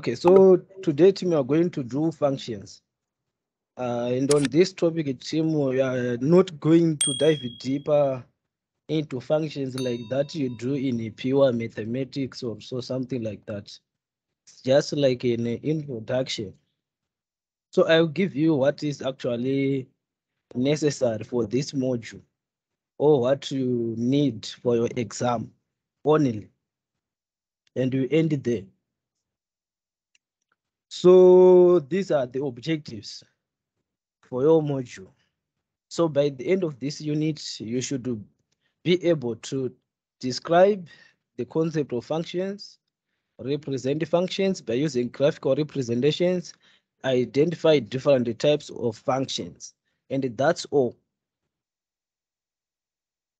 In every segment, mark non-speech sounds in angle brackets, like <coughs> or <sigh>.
Okay, so today team we are going to do functions. Uh, and on this topic, team, we are not going to dive deeper into functions like that you do in a pure mathematics or so something like that. It's just like an introduction. So I'll give you what is actually necessary for this module or what you need for your exam only. And you end there. So these are the objectives for your module. So by the end of this unit, you should be able to describe the concept of functions, represent functions by using graphical representations, identify different types of functions. And that's all.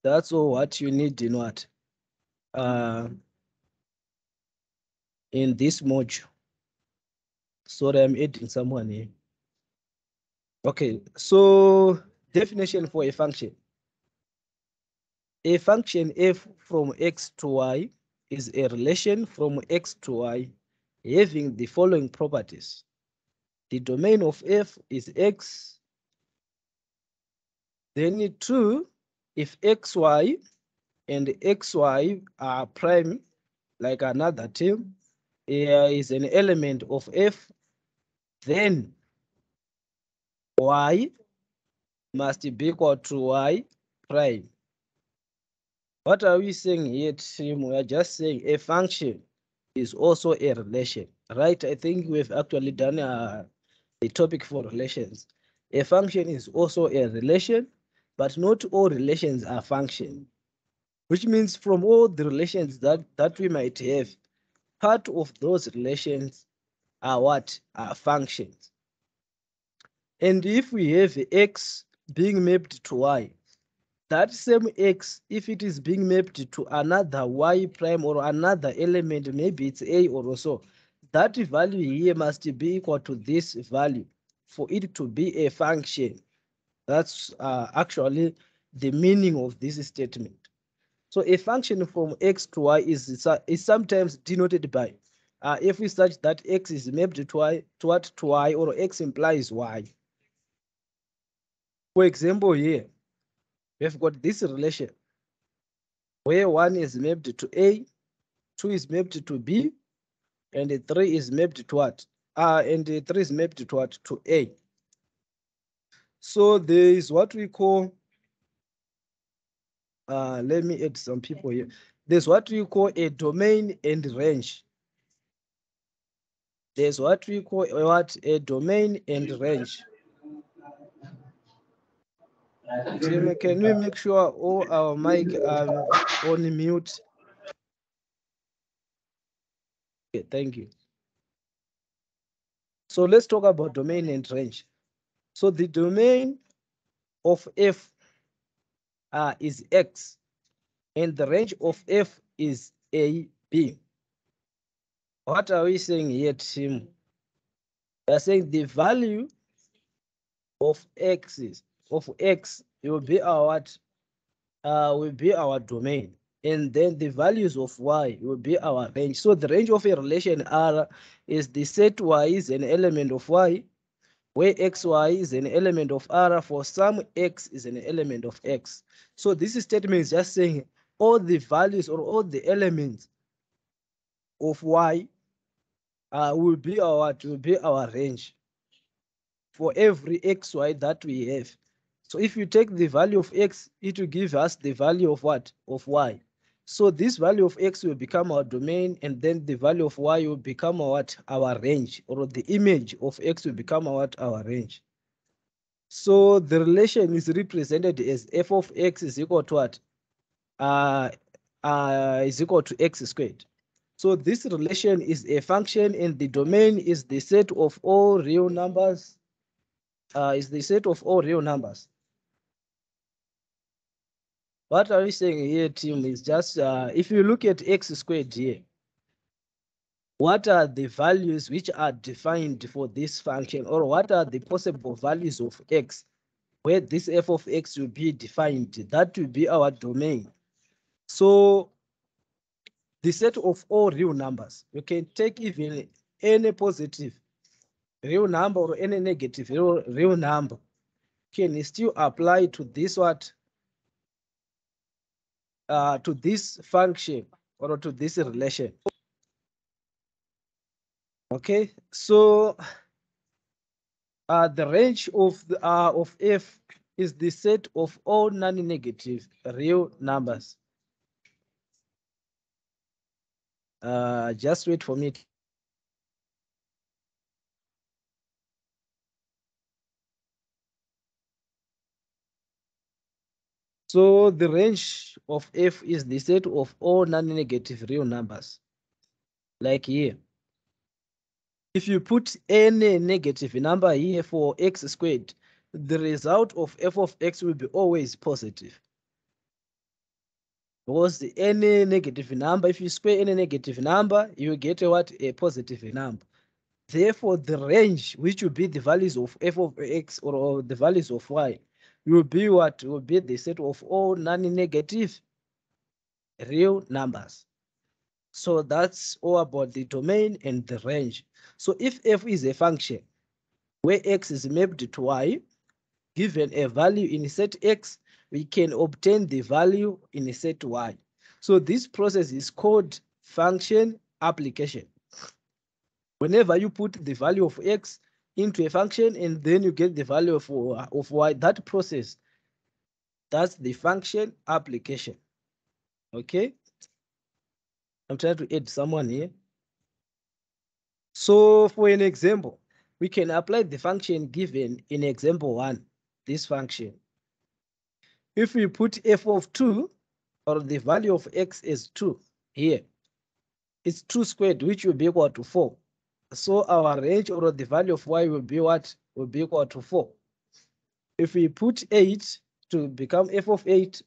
That's all what you need in what? Uh, in this module. Sorry, I'm adding someone here. Okay, so definition for a function. A function f from x to y is a relation from x to y having the following properties. The domain of f is x. Then two, if xy and xy are prime, like another term, is an element of f, then y must be equal to y prime. What are we saying here, team? We are just saying a function is also a relation, right? I think we've actually done uh, a, a topic for relations. A function is also a relation, but not all relations are function, which means from all the relations that, that we might have, part of those relations are what? Are functions. And if we have x being mapped to y, that same x, if it is being mapped to another y prime or another element, maybe it's a or so, that value here must be equal to this value for it to be a function. That's uh, actually the meaning of this statement. So a function from x to y is, is sometimes denoted by uh, if we such that x is mapped to y, to what to y or x implies y. For example, here we've got this relation where one is mapped to A, two is mapped to B, and three is mapped to what? Uh, and three is mapped to what? To A. So there is what we call, uh, let me add some people here. There's what we call a domain and range. There's what we call what a domain and range. Can we make sure all our mic are on mute? Okay, thank you. So let's talk about domain and range. So the domain of f uh, is x, and the range of f is a, b. What are we saying here, Tim? We are saying the value of x is of x will be our what? Uh, will be our domain, and then the values of y will be our range. So the range of a relation R is the set y is an element of y, where xy is an element of R for some x is an element of x. So this statement is just saying all the values or all the elements of y uh, will be our will be our range for every xy that we have. So if you take the value of x, it will give us the value of what? Of y. So this value of x will become our domain, and then the value of y will become what? Our range, or the image of x will become what? Our range. So the relation is represented as f of x is equal to what? Uh, uh, is equal to x squared. So this relation is a function, and the domain is the set of all real numbers. Uh, is the set of all real numbers. What are we saying here, team, is just uh, if you look at x squared here, what are the values which are defined for this function, or what are the possible values of x, where this f of x will be defined? That will be our domain. So the set of all real numbers, you can take even any positive real number or any negative real, real number can still apply to this what uh, to this function or to this relation. Okay, so uh, the range of the uh, of f is the set of all non-negative real numbers. Uh, just wait for me. So the range of f is the set of all non-negative real numbers. Like here. If you put any negative number here for x squared, the result of f of x will be always positive. Because any negative number, if you square any negative number, you get a what? A positive number. Therefore, the range, which will be the values of f of x or, or the values of y, will be what will be the set of all non-negative real numbers. So that's all about the domain and the range. So if f is a function where x is mapped to y, given a value in set x, we can obtain the value in a set y. So this process is called function application. Whenever you put the value of x into a function and then you get the value of, of y, that process, that's the function application. Okay? I'm trying to add someone here. So for an example, we can apply the function given in example one, this function. If we put f of 2 or the value of x is 2 here, it's 2 squared, which will be equal to 4. So our range or the value of y will be what? Will be equal to 4. If we put 8 to become f of 8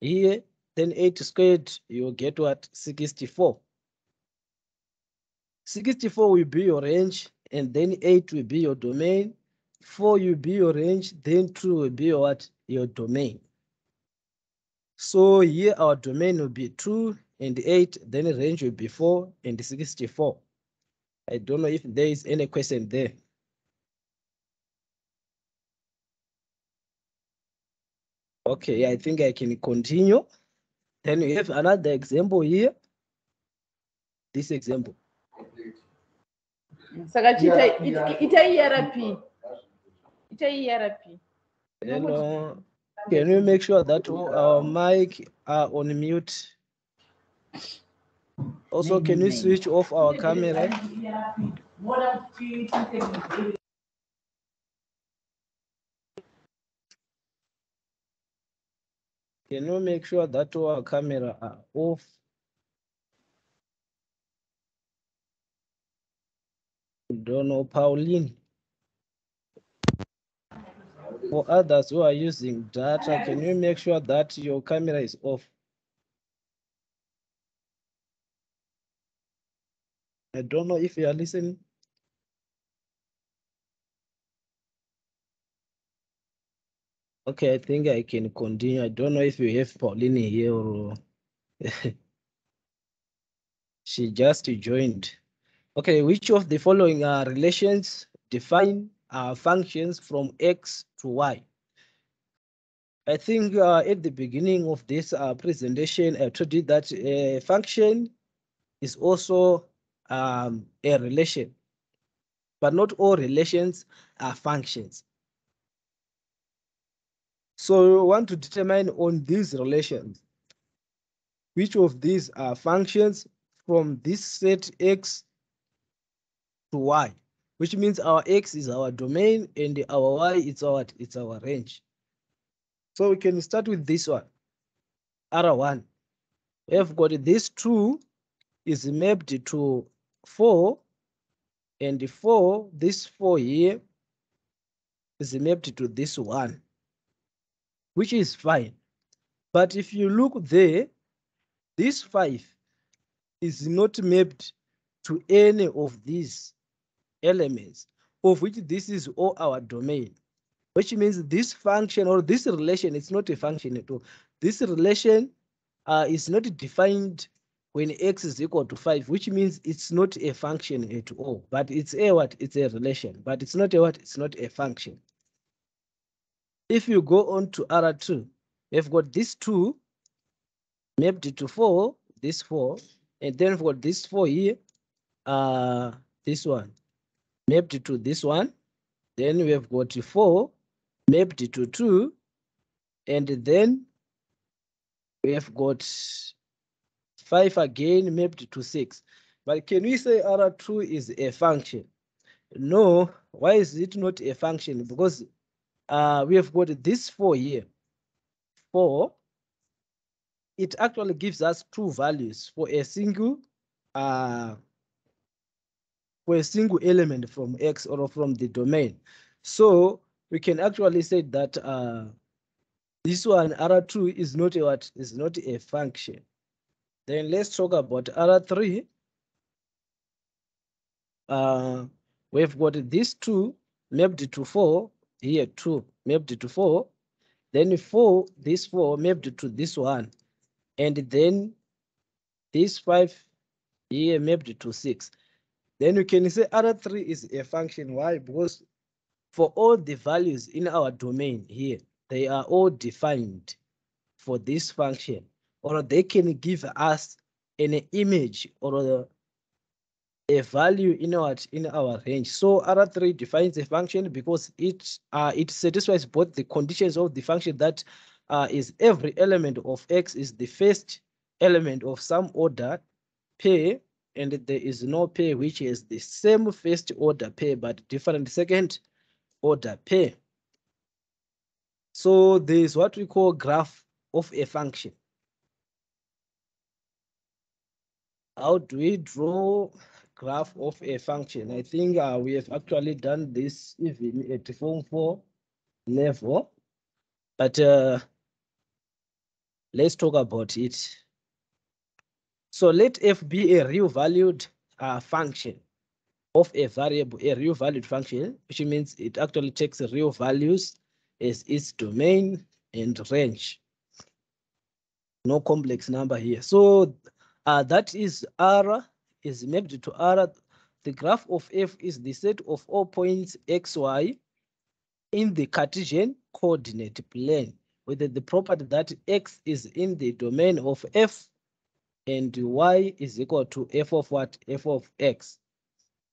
here, then 8 squared, you get what? 64. 64 will be your range, and then 8 will be your domain. 4 will be your range, then 2 will be your what? Your domain. So here our domain will be 2 and 8, then the range will be 4 and 64. I don't know if there is any question there. Okay, I think I can continue. Then we have another example here. This example. saka chiita it- itai ERP itai ERP Hello. Can you make sure that our mic are on mute? Also, can you switch off our camera? Can you make sure that our camera are off? Don't know, Pauline. For others who are using data, can you make sure that your camera is off? I don't know if you are listening. Okay, I think I can continue. I don't know if you have Pauline here or <laughs> she just joined. Okay, which of the following uh, relations define uh, functions from x to y? I think uh, at the beginning of this uh, presentation, I told you that a function is also um, a relation, but not all relations are functions. So we want to determine on these relations, which of these are functions from this set x to y, which means our x is our domain and our y is our, it's our range. So we can start with this one, R1. We have got this two is mapped to four and four, this four here is mapped to this one, which is fine. But if you look there, this five is not mapped to any of these elements, of which this is all our domain, which means this function or this relation is not a function at all. This relation uh, is not defined when x is equal to 5, which means it's not a function at all, but it's a what? It's a relation, but it's not a what? It's not a function. If you go on to R2, we've got this 2 mapped to 4, this 4, and then we've got this 4 here, uh, this one mapped to this one. Then we have got 4 mapped to 2, and then we have got 5 again mapped to 6. But can we say R2 is a function? No. Why is it not a function? Because uh, we have got this 4 here. 4, it actually gives us two values for a single uh, for a single element from X or from the domain. So we can actually say that uh, this one R2 is not a what is not a function. Then let's talk about R3. Uh, we've got these two mapped to four here, two mapped to four. Then four, this four mapped to this one. And then this five here mapped to six. Then we can say R3 is a function. Why? Because for all the values in our domain here, they are all defined for this function, or they can give us an image or a value in our in our range. So R3 defines a function because it uh, it satisfies both the conditions of the function that uh, is every element of x is the first element of some order pair and there is no pair which is the same first order pair but different second order pair. So there is what we call graph of a function. How do we draw graph of a function? I think uh, we have actually done this even at form 4 level, but uh, let's talk about it. So let f be a real valued uh, function of a variable, a real valued function, which means it actually takes real values as its domain and range. No complex number here. So uh, that is R is mapped to R. The graph of f is the set of all points x, y in the Cartesian coordinate plane with the property that x is in the domain of f and y is equal to f of what? F of x.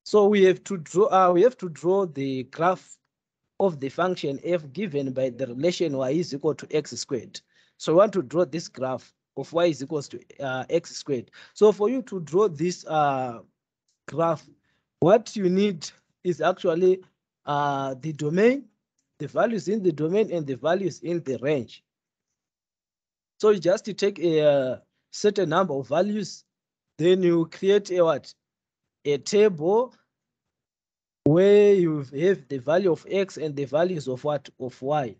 So we have to draw uh, we have to draw the graph of the function f given by the relation y is equal to x squared. So we want to draw this graph of y is equals to uh, x squared. So for you to draw this uh, graph what you need is actually uh, the domain the values in the domain and the values in the range. So you just take a certain number of values, then you create a what? A table where you have the value of x and the values of what? Of y.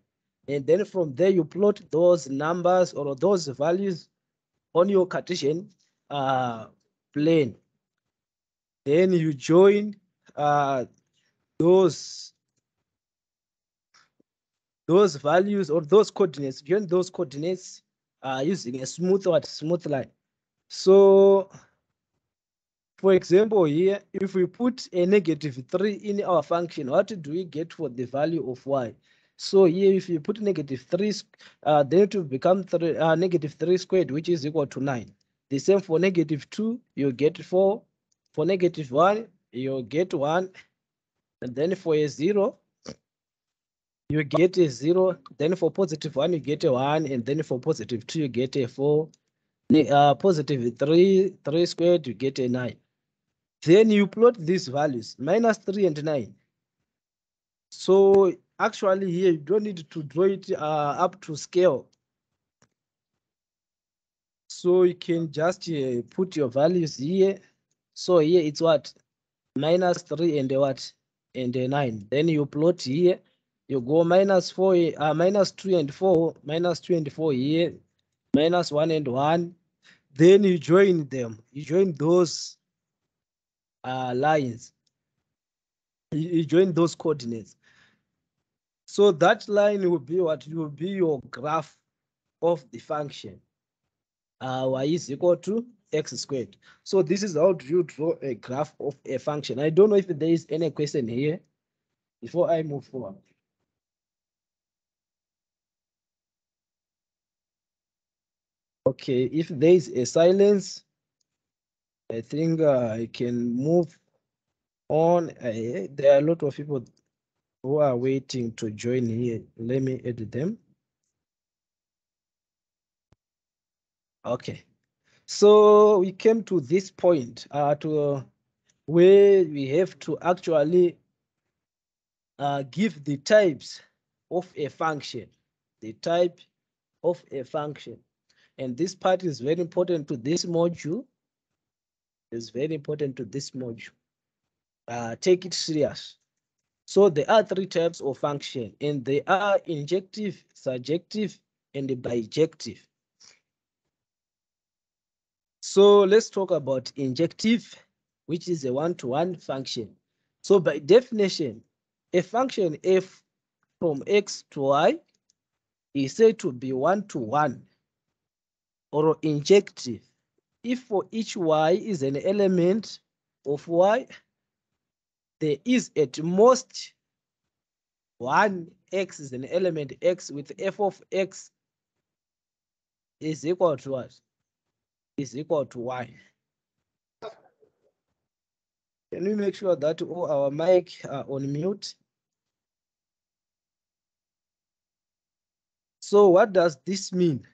And then from there you plot those numbers or those values on your Cartesian uh, plane. Then you join uh, those those values or those coordinates, join those coordinates uh, using a smooth what smooth line. So, for example, here, if we put a negative 3 in our function, what do we get for the value of y? So here, if you put negative 3, uh, then it will become three, uh, negative 3 squared, which is equal to 9. The same for negative 2, you get 4. For negative 1, you get 1. And then for a 0, you get a zero. Then for positive one, you get a one, and then for positive two, you get a four. Uh, positive three, three squared, you get a nine. Then you plot these values, minus three and nine. So actually here, you don't need to draw it uh, up to scale. So you can just uh, put your values here. So here it's what? Minus three and what? And nine. Then you plot here you go minus 4, uh, minus 2 and 4, minus 2 and 4 here, minus 1 and 1. Then you join them. You join those uh, lines. You, you join those coordinates. So that line will be what will be your graph of the function. Uh, y is equal to x squared. So this is how you draw a graph of a function. I don't know if there is any question here before I move forward. Okay, if there is a silence, I think uh, I can move on. Uh, there are a lot of people who are waiting to join here. Let me edit them. Okay, so we came to this point uh, to where we have to actually uh, give the types of a function, the type of a function. And this part is very important to this module. It's very important to this module. Uh, take it serious. So there are three types of function and they are injective, surjective, and bijective. So let's talk about injective, which is a one-to-one -one function. So by definition, a function f from x to y is said to be one-to-one -one or injective if for each y is an element of y, there is at most one x is an element x with f of x is equal to what? Is equal to y. Can we make sure that all our mic are on mute? So what does this mean?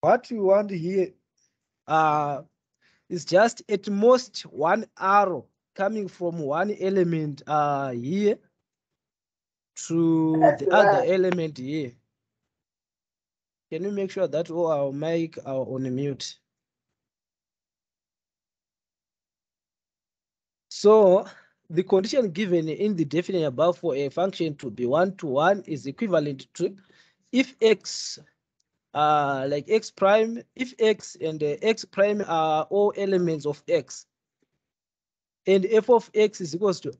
What we want here uh, is just at most one arrow coming from one element uh, here to the other element here. Can you make sure that all our mic are on mute? So the condition given in the definition above for a function to be one to one is equivalent to if x uh, like x prime, if x and uh, x prime are all elements of x, and f of x is equals to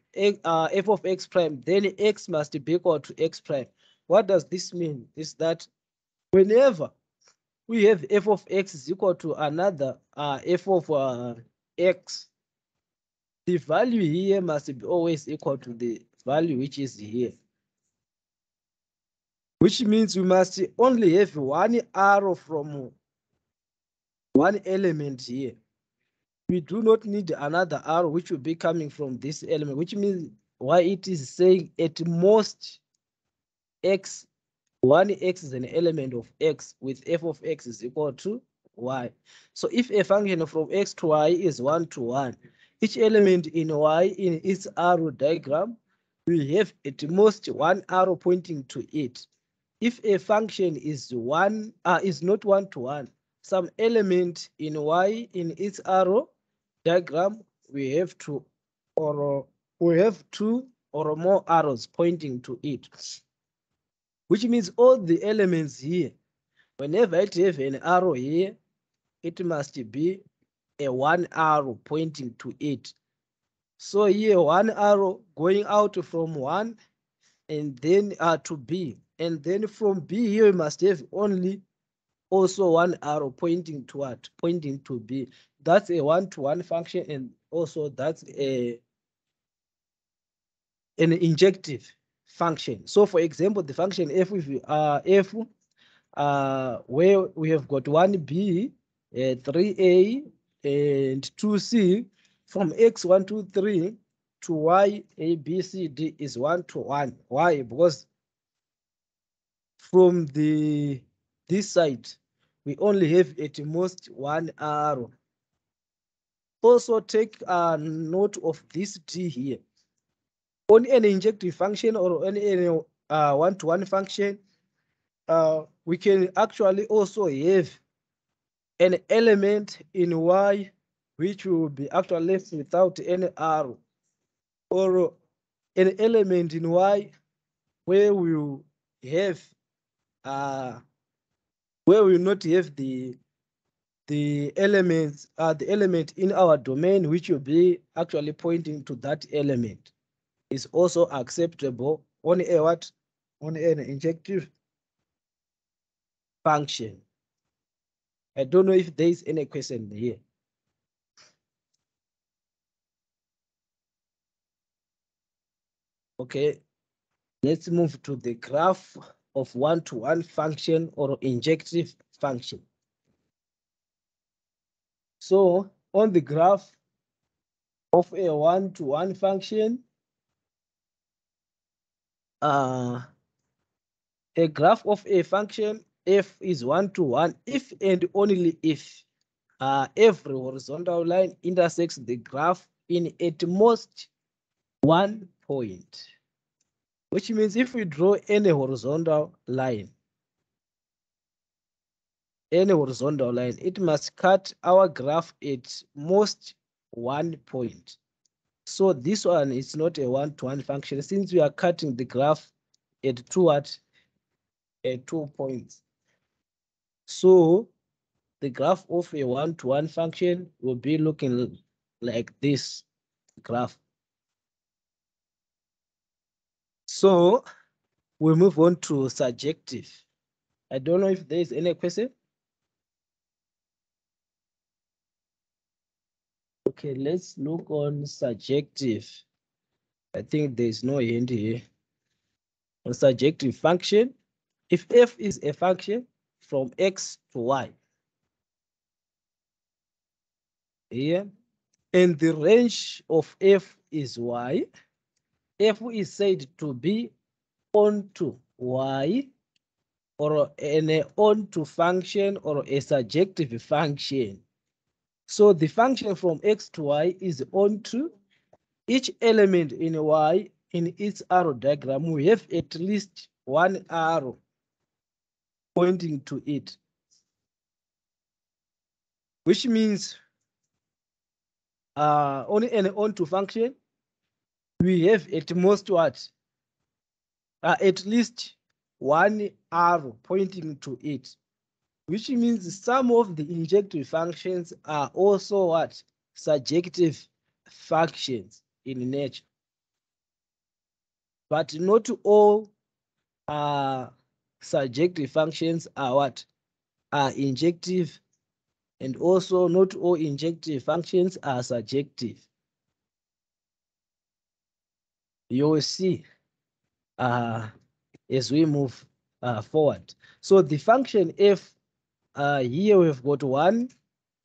uh, f of x prime, then x must be equal to x prime. What does this mean? Is that whenever we have f of x is equal to another uh, f of uh, x, the value here must be always equal to the value which is here which means we must only have one arrow from one element here. We do not need another arrow which will be coming from this element, which means why it is saying at most x, one x is an element of x with f of x is equal to y. So if a function from x to y is one to one, each element in y in its arrow diagram will have at most one arrow pointing to it if a function is one uh, is not one to one some element in y in its arrow diagram we have to or we have two or more arrows pointing to it which means all the elements here whenever it have an arrow here it must be a one arrow pointing to it. So here one arrow going out from one and then uh, to b and then from B here we must have only also one arrow pointing to what? Pointing to B. That's a one-to-one -one function and also that's a an injective function. So for example, the function f if uh, f uh, where we have got 1b, uh, 3a, and 2c from x1, 2, 3 to y, a, b, c, d is 1 to 1. Why? Because from the this side, we only have at most one arrow. Also take a note of this D here. On an injective function or any, any uh, one-to-one -one function, uh, we can actually also have an element in Y which will be actually left without any arrow or an element in Y where we will have uh, where we not have the the elements uh, the element in our domain which will be actually pointing to that element is also acceptable on a what? On an injective function. I don't know if there is any question here. Okay, let's move to the graph of one-to-one function or injective function. So on the graph of a one-to-one function, uh, a graph of a function f is one to one if and only if uh, every horizontal line intersects the graph in at most one point, which means if we draw any horizontal line, any horizontal line, it must cut our graph at most one point. So this one is not a one-to-one function since we are cutting the graph at two at, at two points. So the graph of a one-to-one function will be looking like this graph. So we move on to surjective. I don't know if there is any question. Okay, let's look on surjective. I think there's no end here. On surjective function, if f is a function from x to y, here, and the range of f is y, f is said to be onto y or an onto function or a surjective function. So the function from x to y is onto each element in y in its arrow diagram. We have at least one arrow pointing to it, which means uh, on an onto function, we have at most what? Uh, at least one arrow pointing to it which means some of the injective functions are also what? Surjective functions in nature. But not all uh, surjective functions are what? Are injective and also not all injective functions are surjective you will see uh, as we move uh, forward so the function f uh, here we've got one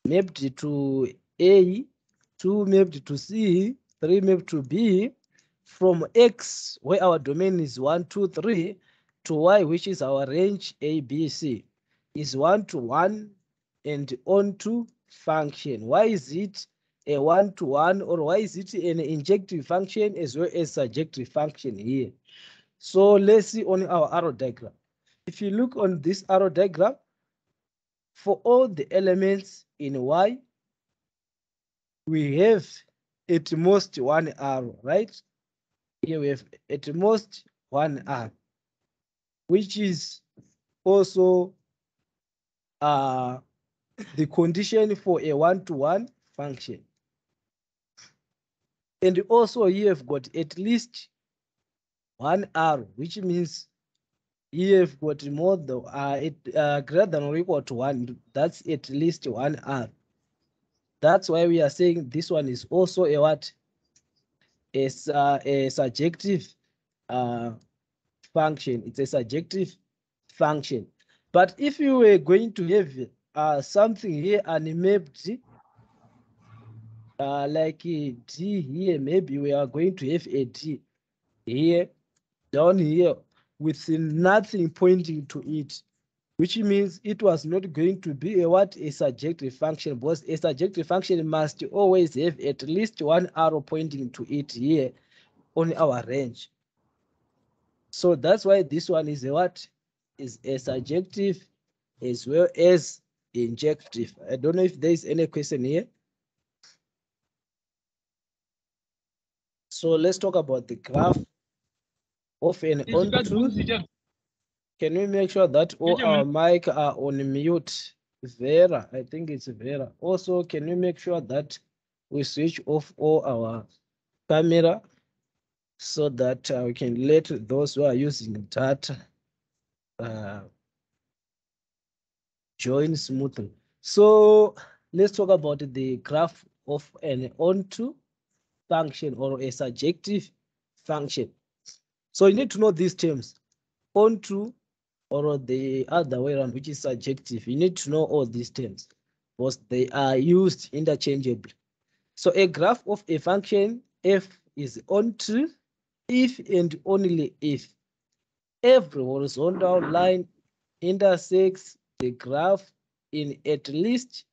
mapped to A, two mapped to C, three mapped to B, from X, where our domain is one, two, three, to Y, which is our range A, B, C, is one to one and on to function. Why is it a one to one or why is it an injective function as well as surjective function here? So let's see on our arrow diagram. If you look on this arrow diagram, for all the elements in Y, we have at most one arrow, right? Here we have at most one arrow, which is also uh, the condition for a one-to-one -one function. And also you have got at least one R, which means you have got more than uh, it, uh, greater than or equal to one. That's at least one R. That's why we are saying this one is also a what? It's uh, a surjective uh, function. It's a surjective function. But if you were going to have uh, something here unmapped, uh, like a D here, maybe we are going to have a D here, down here, with nothing pointing to it, which means it was not going to be a what a surjective function because a surjective function must always have at least one arrow pointing to it here on our range. So that's why this one is a what is a surjective as well as injective. I don't know if there is any question here. So let's talk about the graph of an onto. Can we make sure that all our mic are on mute? Vera, I think it's Vera. Also, can we make sure that we switch off all our camera so that uh, we can let those who are using data uh, join smoothly. So let's talk about the graph of an onto function or a surjective function. So you need to know these terms. Onto or the other way around, which is surjective. You need to know all these terms because they are used interchangeably. So a graph of a function f is onto if and only if every horizontal line intersects the graph in at least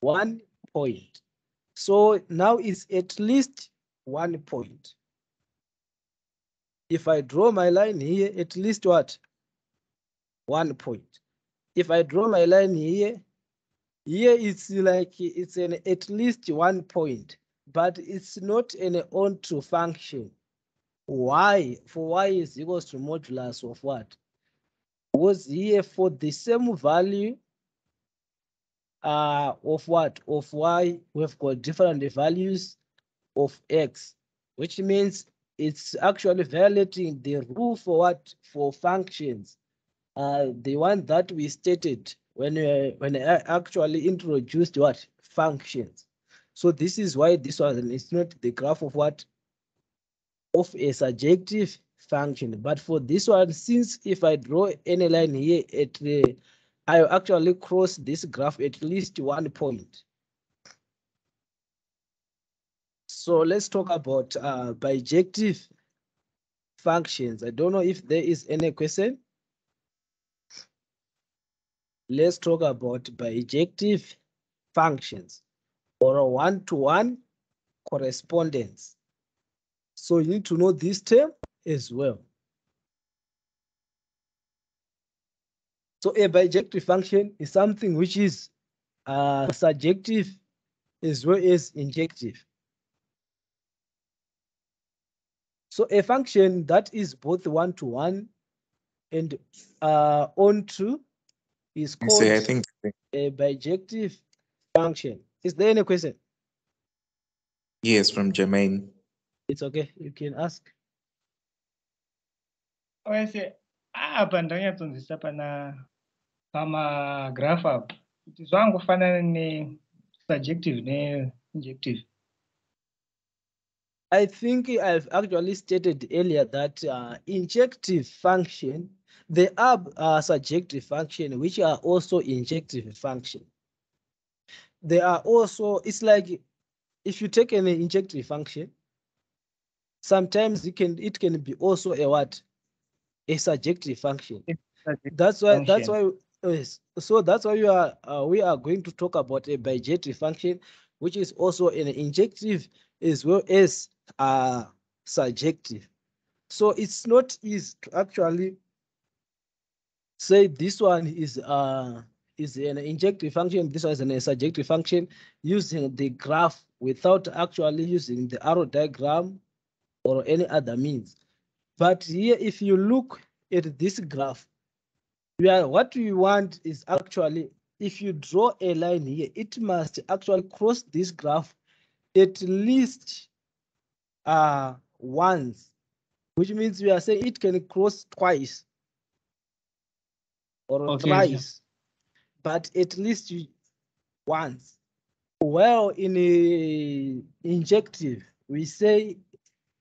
one point. So now it's at least one point. If I draw my line here, at least what? One point. If I draw my line here, here it's like it's an at least one point, but it's not an onto function. Why? For y is equals to modulus of what? Was here for the same value uh, of what? Of y, we've got different values of x, which means it's actually violating the rule for what? For functions. Uh, the one that we stated when we, when I actually introduced what? Functions. So this is why this one is not the graph of what? Of a surjective function. But for this one, since if I draw any line here it the I actually cross this graph at least one point. So let's talk about uh, bijective functions. I don't know if there is any question. Let's talk about bijective functions or a one-to-one correspondence. So you need to know this term as well. So a bijective function is something which is uh, surjective as well as injective. So a function that is both one-to-one and uh, onto is called say, I think a bijective function. Is there any question? yes, from Jermaine. It's okay, you can ask. Wese apa ndakanyatsodzidzisa pana pama graph apo kuti zvangofanana ne subjective ne injective I think I've actually stated earlier that uh, injective function, there are uh, surjective function which are also injective function. There are also, it's like if you take an injective function, sometimes it can it can be also a what? A surjective function. That's why that's why yes. So that's why we are uh, we are going to talk about a bijective function, which is also an injective as well as uh surjective. So it's not easy to actually say this one is uh is an injective function, this one is an surjective function using the graph without actually using the arrow diagram or any other means. But here, if you look at this graph, we are, what we want is actually, if you draw a line here, it must actually cross this graph at least uh, once, which means we are saying it can cross twice or Okay, thrice, but at least you- once. Well, in a injective, we say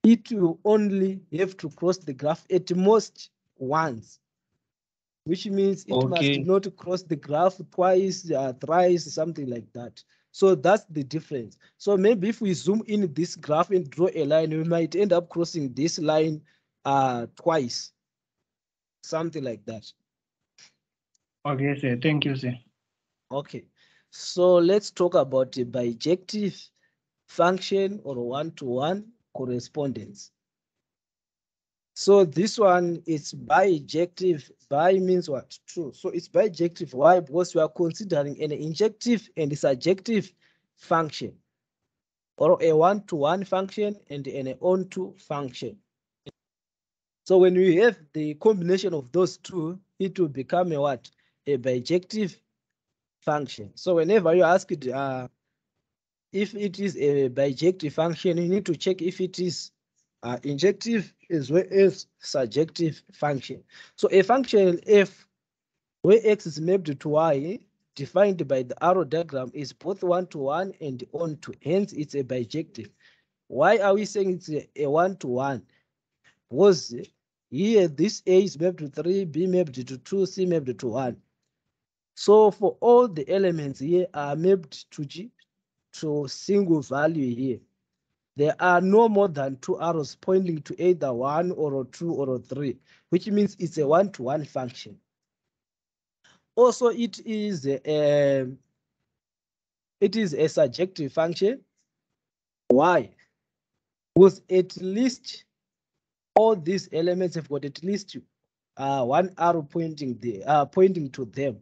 it will only have to cross the graph at most once, which means it Okay. must not cross the graph twice, uh, thrice, something like that. So that's the difference. So maybe if we zoom in this graph and draw a line, we might end up crossing this line uh, twice, something like that. okay sir thank you sir Okay, so let's talk about the bijective function or one-to-one correspondence. So this one is bijective. Bi means what? True. So it's bijective. Why? Because we are considering an injective and a surjective function or a one-to-one function and an on-to function. So when we have the combination of those two, it will become a what? A bijective function. So whenever you ask it, uh, if it is a bijective function, you need to check if it is uh, injective as well as surjective function. So a function f where x is mapped to y, defined by the arrow diagram is both one to one and on to, hence it's a bijective. Why are we saying it's a, a one to one? Because here this A is mapped to three, B mapped to two, C mapped to one. So for all the elements here are mapped to G to single value here. There are no more than two arrows pointing to either one or two or three, which means it's a one-to-one function. Also, it is a, um, it is a surjective function. Why? With at least all these elements have got at least uh, one arrow pointing the uh, pointing to them.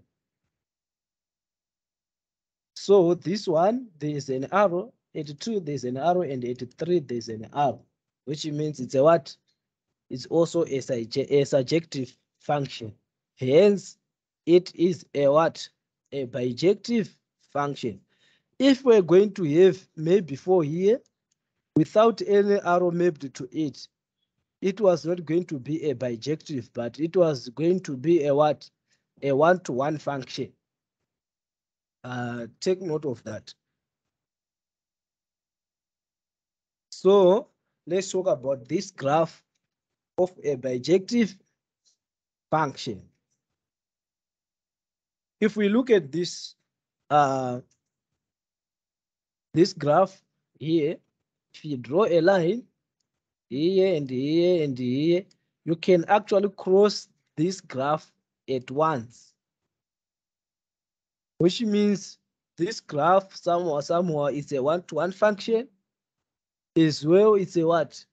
So this one, there is an arrow, at two, there's an arrow, and 83, there's an arrow, which means it's a what? It's also a, a surjective function. Hence, it is a what? A bijective function. If we're going to have maybe four here, without any arrow mapped to it, it was not going to be a bijective, but it was going to be a what? A one-to-one function. Uh, take note of that. So let's talk about this graph of a bijective function. If we look at this, uh, this graph here, if you draw a line here and here and here, you can actually cross this graph at once. Which means this graph somewhere, somewhere is a one-to-one function as well it's a what?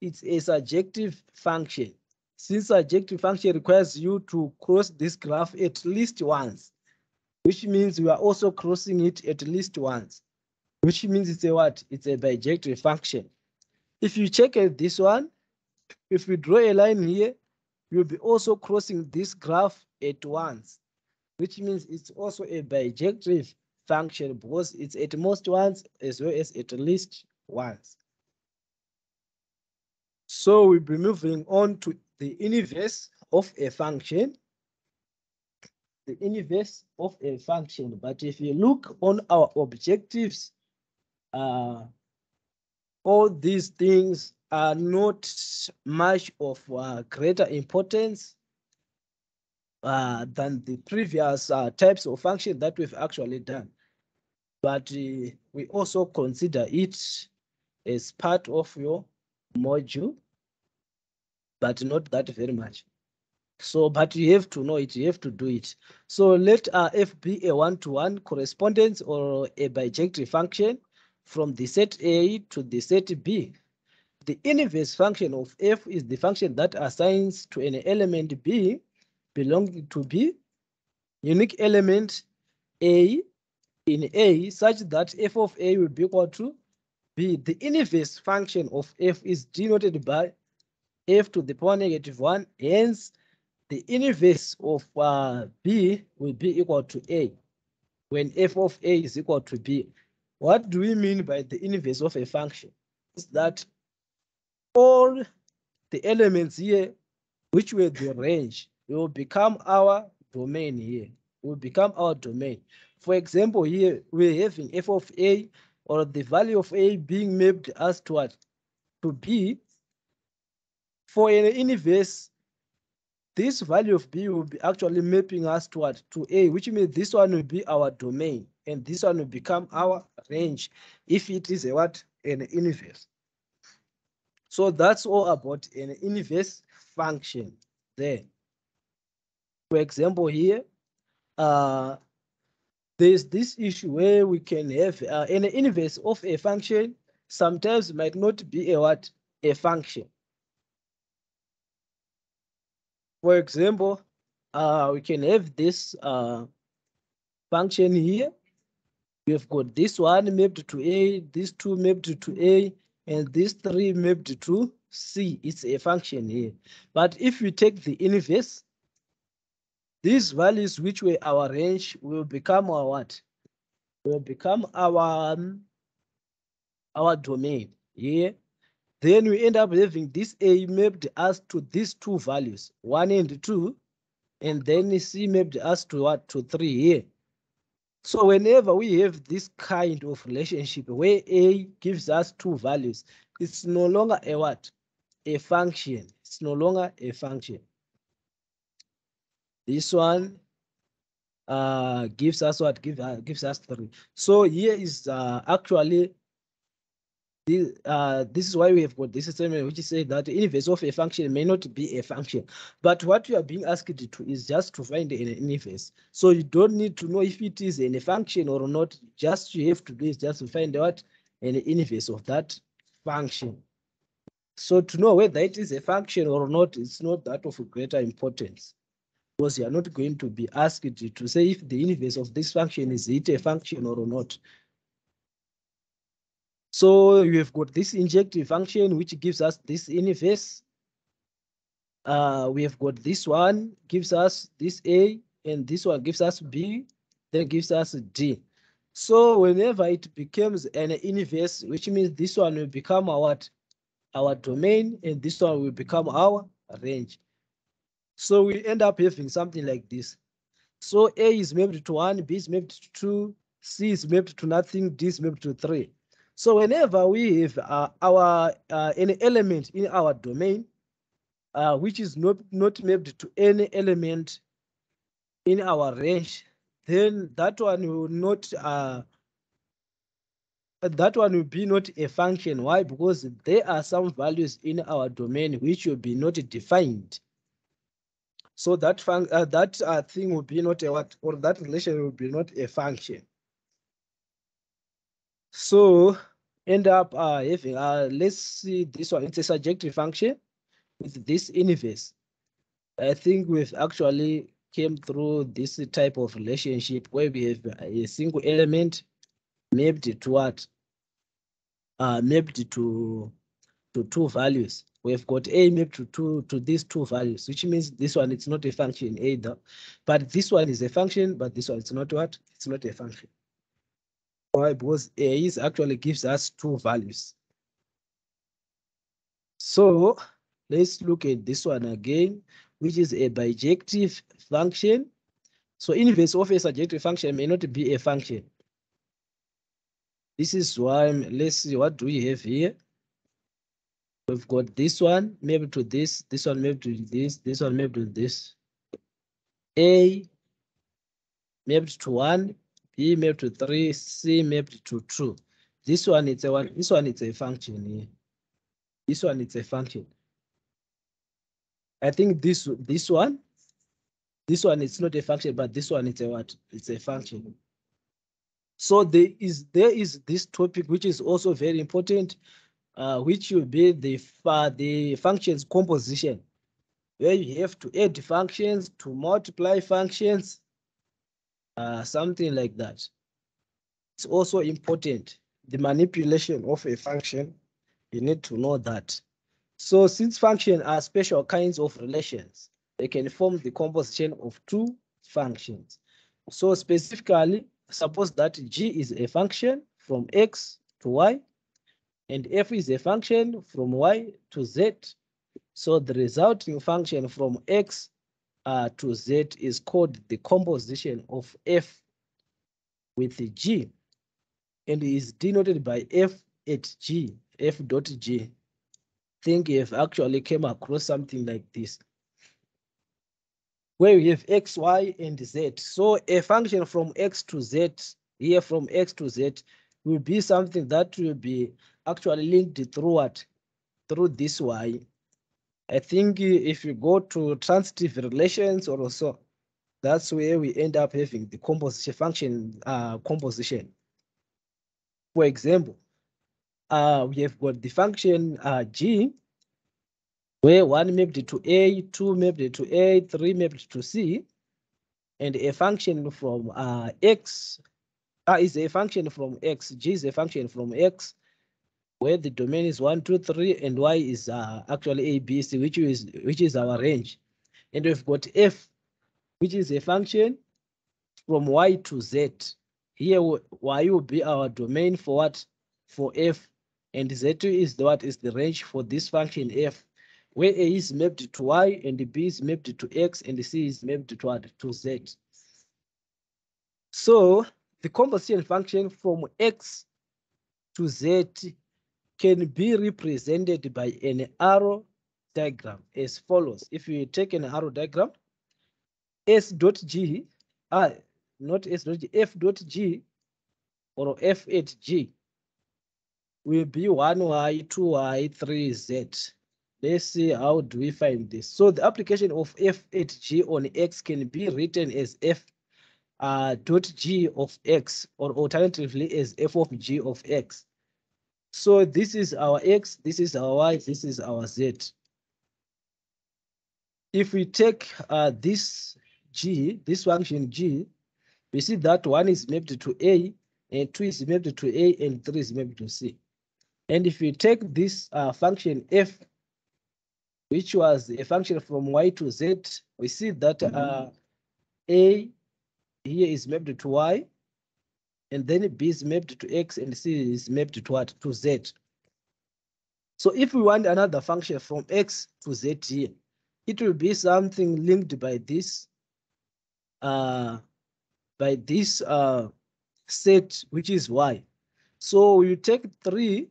It's a surjective function. Since surjective function requires you to cross this graph at least once, which means we are also crossing it at least once, which means it's a what? It's a bijective function. If you check at this one, if we draw a line here, you'll be also crossing this graph at once, which means it's also a bijective function because it's at most once as well as at least once. So we'll be moving on to the inverse of a function. The inverse of a function. But if you look on our objectives, uh, all these things are not much of uh, greater importance uh, than the previous uh, types of function that we've actually done. But uh, we also consider it as part of your module, but not that very much. So, but you have to know it, you have to do it. So let f be a one-to-one correspondence or a bijective function from the set A to the set B. The inverse function of f is the function that assigns to an element B belonging to B, unique element A in A such that f of A will be equal to B. The inverse function of f is denoted by f to the power negative 1. Hence, the inverse of uh, b will be equal to a when f of a is equal to b. What do we mean by the inverse of a function? Is that all the elements here, which were the range, will become our domain here, will become our domain. For example, here we're having f of a or the value of a being mapped as to what? To b. For an inverse, this value of b will be actually mapping us to what? To a, which means this one will be our domain, and this one will become our range if it is a what? An inverse. So that's all about an inverse function there. For example, here, uh, there's this issue where we can have uh, an inverse of a function sometimes might not be a what? A function. For example, uh, we can have this uh, function here. We've got this one mapped to A, this two mapped to A, and this three mapped to C. It's a function here. But if we take the inverse, these values which were our range will become our what? Will become our, um, our domain Yeah. Then we end up having this A mapped us to these two values, one and two, and then C mapped us to what? To three here. So whenever we have this kind of relationship where A gives us two values, it's no longer a what? A function. It's no longer a function. This one uh, gives us what? Give, uh, gives us three. So here is uh, actually this, uh, this is why we have got this statement which says that the inverse of a function may not be a function. But what you are being asked to is just to find an inverse. So you don't need to know if it is a function or not. Just you have to do is just to find out an inverse of that function. So to know whether it is a function or not, it's not that of greater importance. Because you are not going to be asked to say if the inverse of this function is it a function or not. So you have got this injective function, which gives us this inverse. Uh, we have got this one, gives us this A, and this one gives us B, then gives us D. So whenever it becomes an inverse, which means this one will become our, our domain, and this one will become our range. So we end up having something like this. So A is mapped to one, B is mapped to two, C is mapped to nothing, D is mapped to three. So whenever we have uh, our uh, any element in our domain, uh, which is not, not mapped to any element in our range, then that one will not uh, that one will be not a function. Why? Because there are some values in our domain which will be not defined. So that fun uh, that uh, thing will be not a what, or that relation will be not a function. So end up uh, having, uh, let's see this one, it's a surjective function with this inverse. I think we've actually came through this type of relationship where we have a single element mapped to what? Uh, mapped to, to two values. We've got a mapped to two to these two values, which means this one it's not a function either. But this one is a function, but this one is not what? It's not a function. Why? Because A is actually gives us two values. So let's look at this one again, which is a bijective function. So inverse of a surjective function may not be a function. This is why, let's see, what do we have here? We've got this one maybe to this, this one maybe to this, this one maybe to this. A mapped to one, B mapped to three, C mapped to two. This one is a one, this one is a function here. This one is a function. I think this this one, this one is not a function, but this one is a what? It's a function. So there is there is this topic which is also very important, uh, which will be the uh, the functions composition, where you have to add functions to multiply functions, uh, something like that. It's also important. The manipulation of a function, you need to know that. So since functions are special kinds of relations, they can form the composition of two functions. So specifically, suppose that g is a function from x to y, and f is a function from y to z. So the resulting function from x uh, to z is called the composition of f with g, and is denoted by f at g, f dot g. Think have actually came across something like this where we have x, y, and z. So a function from x to z, here from x to z, will be something that will be actually linked through? Through this y. I think if you go to transitive relations or so, that's where we end up having the composition function uh, composition. For example, uh, we have got the function uh, g, where one mapped to A, two mapped to A, three mapped to C, and a function from uh, X uh, is a function from X, G is a function from X, where the domain is one, two, three, and Y is uh, actually A, B, C, which is which is our range. And we've got F, which is a function from Y to Z. Here, Y will be our domain for what? For F, and Z2 is the what is the range for this function F where A is mapped to Y and B is mapped to X and C is mapped to? To Z. So the composition function from x to z can be represented by an arrow diagram as follows. If you take an arrow diagram, s dot g, ah, not s dot g, f dot g or f at g will be 1y, 2y, 3z. Let's see how do we find this. So the application of f at g on x can be written as f uh, dot g of x or alternatively as f of g of x. So this is our x, this is our y, this is our z. If we take uh, this g, this function g, we see that one is mapped to a, and two is mapped to a, and three is mapped to c. And if we take this uh, function f, which was a function from y to z, we see that uh, a here is mapped to y, and then b is mapped to x, and c is mapped to what? To z. So if we want another function from x to z here, it will be something linked by this, uh, by this uh, set, which is y. So you take three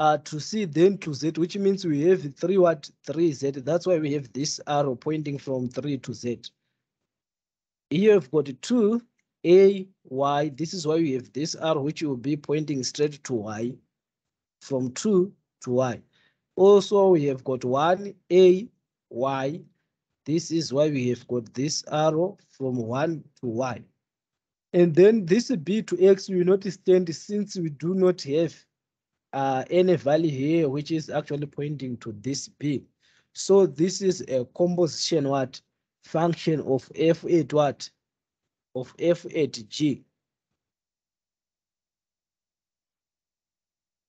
uh, to C then to Z, which means we have three what? Three Z. That's why we have this arrow pointing from three to Z. Here we've got two A, Y. This is why we have this arrow, which will be pointing straight to Y from two to Y. Also, we have got one A, Y. This is why we have got this arrow from one to Y. And then this B to X will not stand since we do not have uh, any value here, which is actually pointing to this B. So this is a composition what function of f at what of f at g.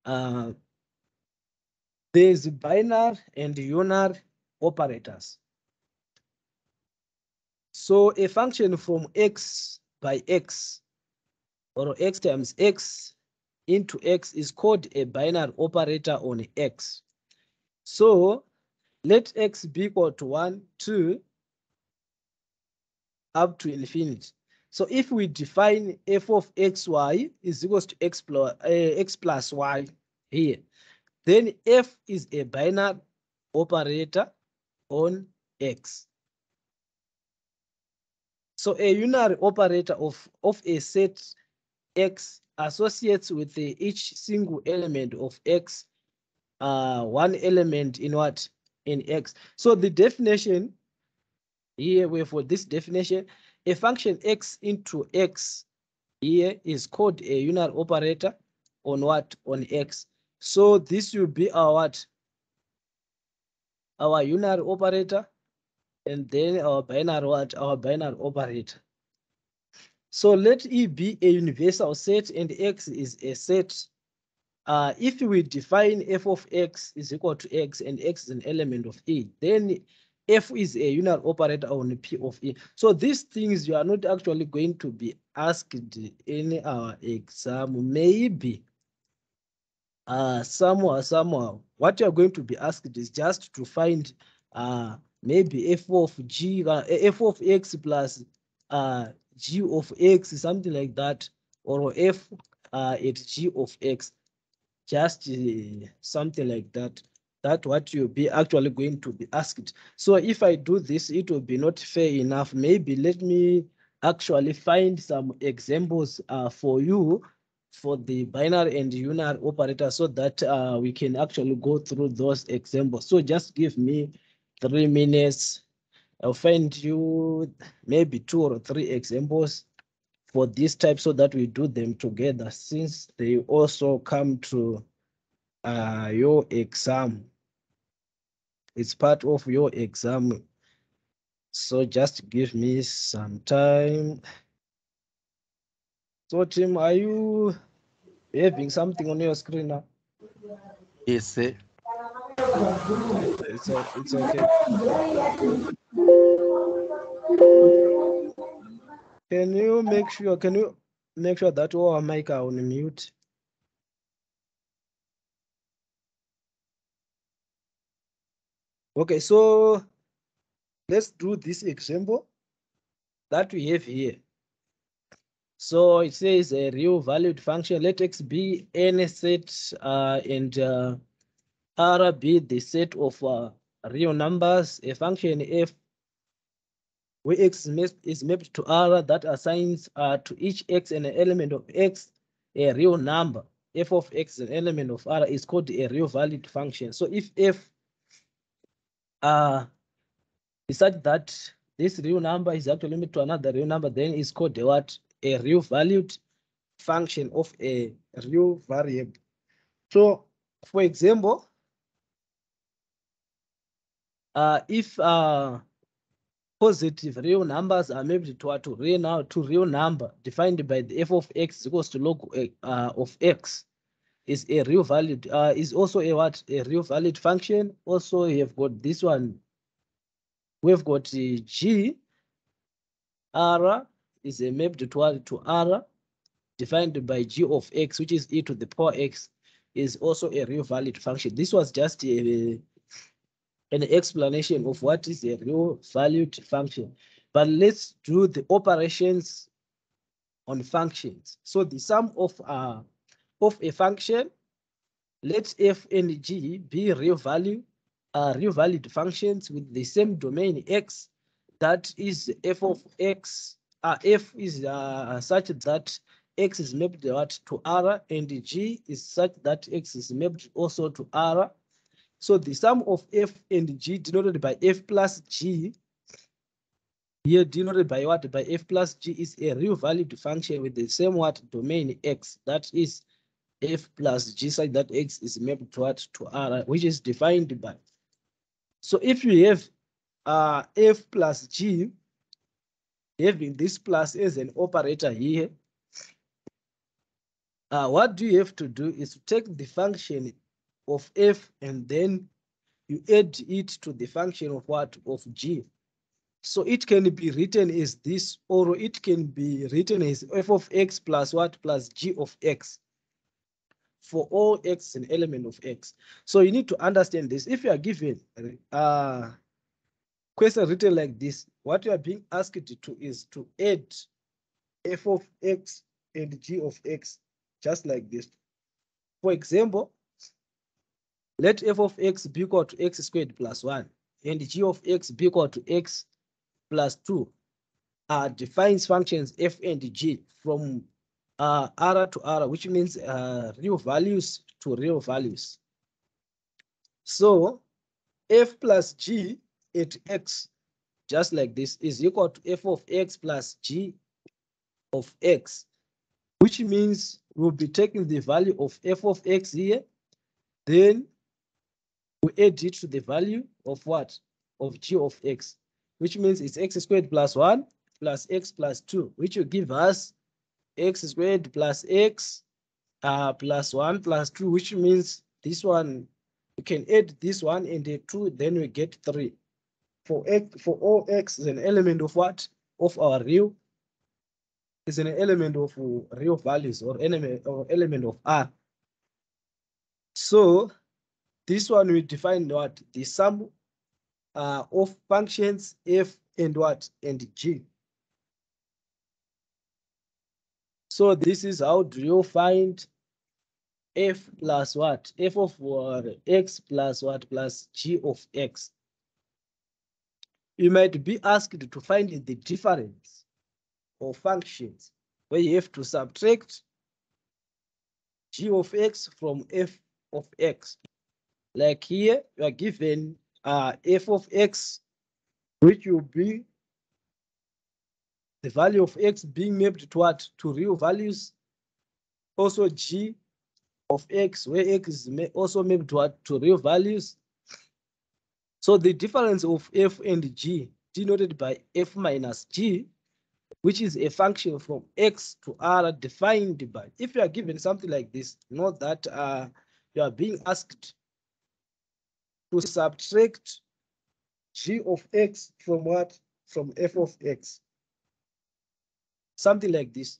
Uh, there's binary and unary operators. So a function from x by x or x times x into x is called a binary operator on x. So let x be equal to 1, 2, up to infinity. So if we define f of xy is equals to x plus, uh, x plus y here, then f is a binary operator on x. So a unary operator of, of a set x associates with the, each single element of x, uh, one element in what? In x. So the definition here, we for this definition, a function x into x here is called a unary operator on what? On x. So this will be our what? Our unary operator, and then our binary what? Our binary operator. So let E be a universal set and X is a set. Uh, if we define f of x is equal to x and x is an element of E, then f is a unary operator on P of E. So these things you are not actually going to be asked in our exam. Maybe uh, somewhere, somewhere, what you are going to be asked is just to find uh, maybe f of g, uh, f of x plus uh, g of x, something like that, or f uh, at g of x, just uh, something like that. That's what you'll be actually going to be asked. So if I do this, it will be not fair enough. Maybe let me actually find some examples uh, for you for the binary and unary operator so that uh, we can actually go through those examples. So just give me three minutes I'll find you maybe two or three examples for this type so that we do them together since they also come to uh, your exam. It's part of your exam. So just give me some time. So Tim, are you having something on your screen now? Yes, sir. It's, o- it's okay. Can you make sure, can you make sure that all our mic are on mute? Okay, so let's do this example that we have here. So it says a real valued function, let x be any set uh, and uh, R be the set of uh, real numbers, a function f where x is mapped, to R that assigns uh, to each x an element of x a real number. f of x an element of R is called a real valued function. So if f uh, is such that this real number is actually limited to another real number, then it's called a what? A real valued function of a real variable. So, for example, uh, if uh, positive real numbers are mapped to, to real now to real number defined by the f of x equals to log uh, of x is a real valid uh, is also a what a real valid function. Also, you have got this one. We've got uh, g r is a mapped to, to r defined by g of x, which is e to the power x, is also a real valid function. This was just a, an explanation of what is a real valued function. But let's do the operations on functions. So the sum of uh, of a function, let f and g be real value, uh, real valued functions with the same domain x. That is f of x. Uh, f is uh, such that x is mapped to r, and g is such that x is mapped also to r. So the sum of f and g denoted by f plus g here denoted by what by f plus g is a real valued function with the same what domain x that is f plus g such that x is mapped to what? To r which is defined by. So if you have uh f plus g having this plus as an operator here uh, what do you have to do is to take the function of f and then you add it to the function of what? Of g. So it can be written as this or it can be written as f of x plus what? Plus g of x for all x an element of x. So you need to understand this. If you are given a question written like this what you are being asked to do is to add f of x and g of x just like this. For example let f of x be equal to x squared plus 1 and g of x be equal to x plus 2 uh, defines functions f and g from uh, r to r, which means uh, real values to real values. So f plus g at x, just like this, is equal to f of x plus g of x, which means we'll be taking the value of f of x here, then we add it to the value of what? Of g of x, which means it's x squared plus 1 plus x plus 2, which will give us x squared plus x uh, plus 1 plus 2, which means this one, you can add this one and the 2, then we get 3. For x, for all x is an element of what? Of our real, is an element of real values or element, or element of R. So this one we define what? The sum uh, of functions f and what? And g. So this is how do you find f plus what? f of what? x plus what? Plus g of x. You might be asked to find the difference of functions where you have to subtract g of x from f of x. Like here, you are given uh, f of x, which will be the value of x being mapped to what? To real values. Also g of x, where x is also mapped to what? To real values. So the difference of f and g denoted by f minus g, which is a function from x to r defined by, if you are given something like this, note that uh, you are being asked to subtract g of x from what? From f of x something like this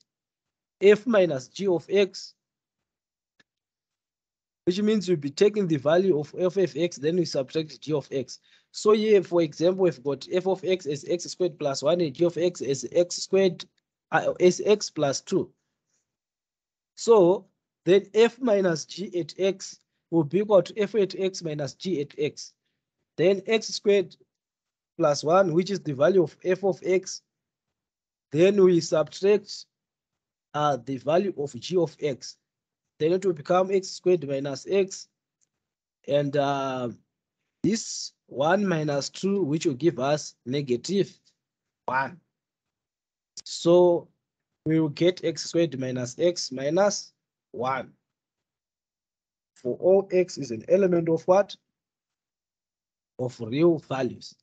f minus g of x which means you'll be taking the value of f of x then we subtract g of x so here for example we've got f of x as x squared plus 1 and g of x as x squared uh, as x plus 2. So then f minus g at x will be equal to f at x minus g at x. Then x squared plus 1, which is the value of f of x. Then we subtract uh, the value of g of x. Then it will become x squared minus x. And uh, this 1 minus 2, which will give us negative 1. So we will get x squared minus x minus 1. For all x is an element of what? Of real values.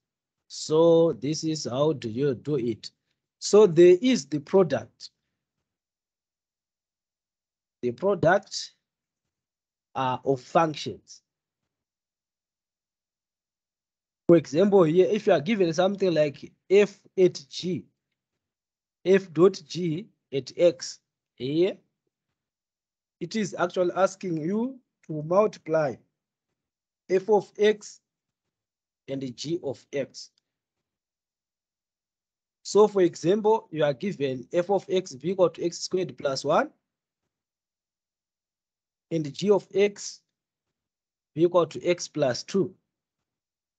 So this is how do you do it. So there is the product. The product uh, of functions. For example, here, if you are given something like f at g, f dot g at x, here, it is actually asking you to multiply f of x and g of x. So for example, you are given f of x be equal to x squared plus 1 and g of x equal to x plus 2.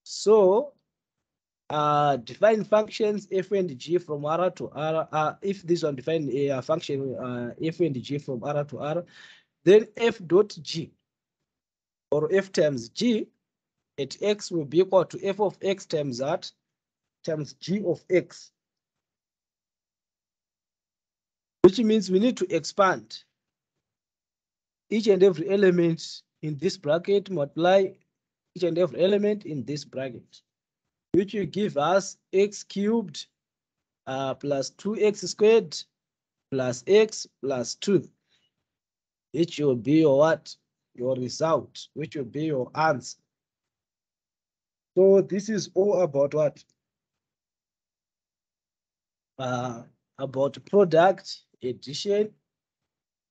So uh, define functions f and g from R to R. Uh, if this one define a function uh, f and g from R to R, then f dot g or f times g at x will be equal to f of x times that times g of x. Which means we need to expand each and every element in this bracket, multiply each and every element in this bracket, which will give us x cubed uh, plus 2x squared plus x plus 2, which will be your what? Your result, which will be your answer. So this is all about what? Uh, about product addition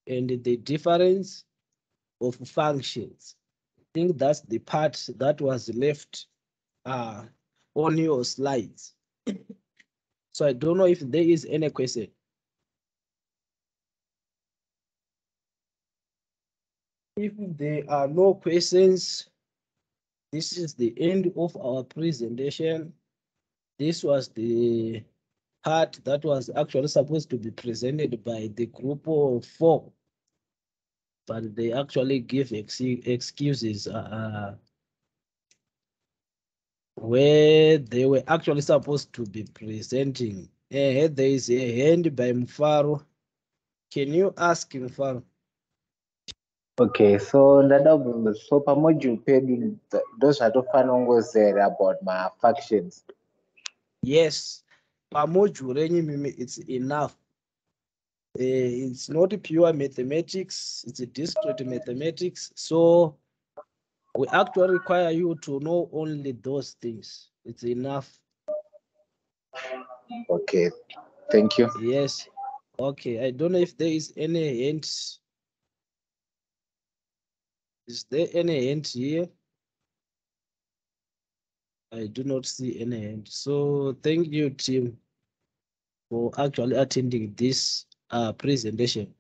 and the difference of functions. I think that's the part that was left uh, on your slides. <coughs> so I don't know if there is any question. If there are no questions, this is the end of our presentation. This was the part that was actually supposed to be presented by the group of four but they actually give ex excuses uh, where they were actually supposed to be presenting. Uh, there is a hand by Mfaro. Can you ask Mfaro? Okay, so ndada so pamodule pedu ndozvatofana ungozera about my factions. Yes, pamodule mimi it's enough. Uh, it's not pure mathematics, it's a discrete mathematics. So we actually require you to know only those things. It's enough. Okay, thank you. Yes. Okay, I don't know if there is any hint. Is there any hint here? I do not see any hint. So thank you, team, for actually attending this uh, presentation.